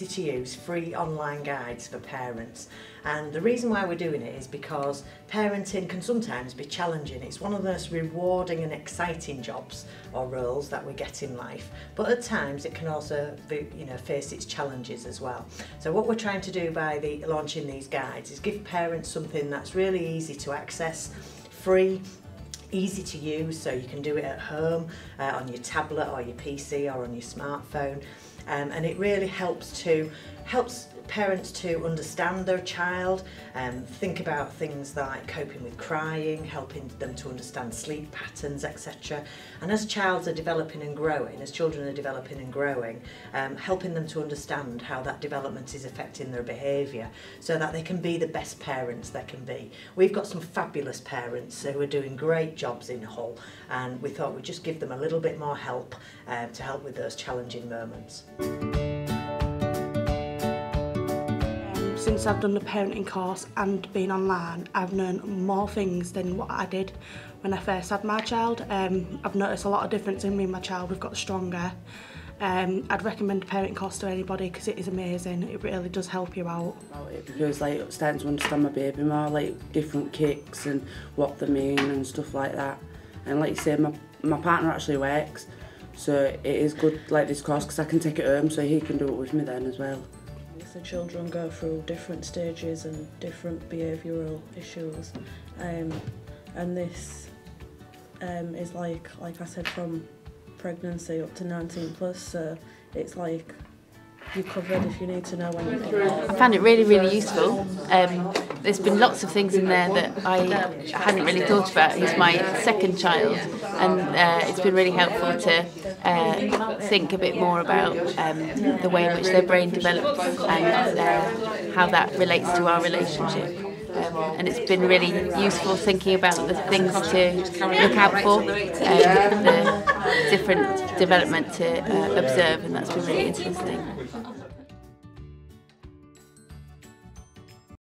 easy to use, free online guides for parents. And the reason why we're doing it is because parenting can sometimes be challenging. It's one of those rewarding and exciting jobs or roles that we get in life, but at times it can also be, you know, face its challenges as well. So what we're trying to do by the launching these guides is give parents something that's really easy to access, free, easy to use so you can do it at home uh, on your tablet or your PC or on your smartphone um, and it really helps to helps parents to understand their child um, think about things like coping with crying, helping them to understand sleep patterns, etc. And as childs are developing and growing, as children are developing and growing, um, helping them to understand how that development is affecting their behaviour so that they can be the best parents they can be. We've got some fabulous parents who are doing great jobs in Hull and we thought we'd just give them a little bit more help uh, to help with those challenging moments. Since I've done the parenting course and been online, I've learned more things than what I did when I first had my child. Um, I've noticed a lot of difference in me and my child. We've got stronger. Um, I'd recommend the parenting course to anybody because it is amazing. It really does help you out. It because like starting to understand my baby more, like different kicks and what they mean and stuff like that. And like you say, my, my partner actually works, so it is good like this course because I can take it home so he can do it with me then as well. Obviously children go through different stages and different behavioural issues um, and this um, is like, like I said, from pregnancy up to 19 plus so it's like you covered if you need to know when you're I found it really, really useful. Um, there's been lots of things in there that I hadn't really thought about. He's my second child, and uh, it's been really helpful to uh, think a bit more about um, the way in which their brain develops and uh, how that relates to our relationship. Um, and it's been really useful thinking about the things to look out for, um, the different development to uh, observe, and that's been really interesting.